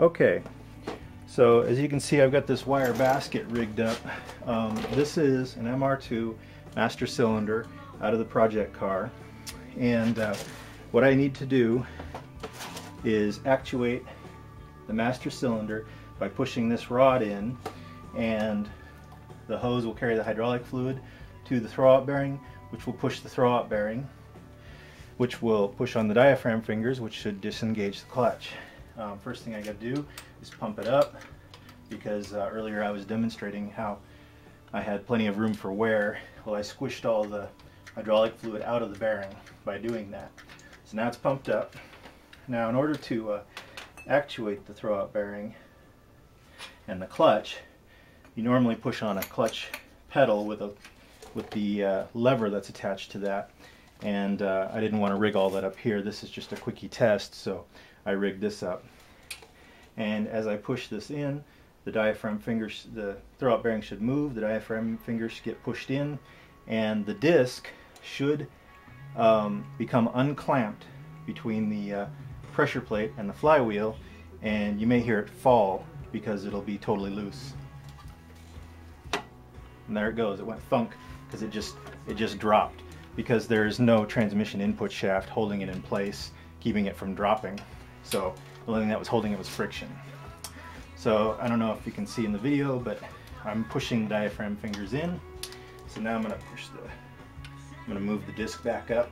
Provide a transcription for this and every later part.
Okay, so as you can see I've got this wire basket rigged up. Um, this is an MR2 master cylinder out of the project car and uh, what I need to do is actuate the master cylinder by pushing this rod in and the hose will carry the hydraulic fluid to the throwout bearing which will push the throwout bearing which will push on the diaphragm fingers which should disengage the clutch. Um, first thing I got to do is pump it up because uh, earlier I was demonstrating how I had plenty of room for wear. Well, I squished all the hydraulic fluid out of the bearing by doing that. So now it's pumped up. Now in order to uh, actuate the throwout bearing and the clutch, you normally push on a clutch pedal with a with the uh, lever that's attached to that and uh, I didn't want to rig all that up here. This is just a quickie test, so I rigged this up. And as I push this in, the diaphragm fingers, the throwout bearing should move, the diaphragm fingers get pushed in, and the disc should um, become unclamped between the uh, pressure plate and the flywheel, and you may hear it fall because it'll be totally loose. And there it goes, it went thunk because it just, it just dropped because there's no transmission input shaft holding it in place, keeping it from dropping. So the only thing that was holding it was friction. So I don't know if you can see in the video, but I'm pushing the diaphragm fingers in. So now I'm gonna push the, I'm gonna move the disc back up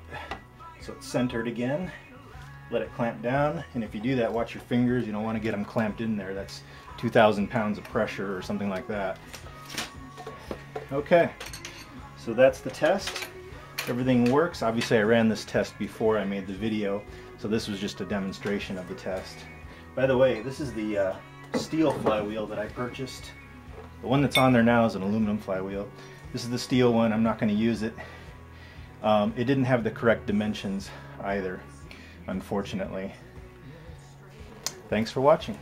so it's centered again. Let it clamp down, and if you do that, watch your fingers. You don't want to get them clamped in there. That's 2,000 pounds of pressure or something like that. Okay, so that's the test everything works. Obviously I ran this test before I made the video, so this was just a demonstration of the test. By the way, this is the uh, steel flywheel that I purchased. The one that's on there now is an aluminum flywheel. This is the steel one, I'm not going to use it. Um, it didn't have the correct dimensions either, unfortunately. Thanks for watching.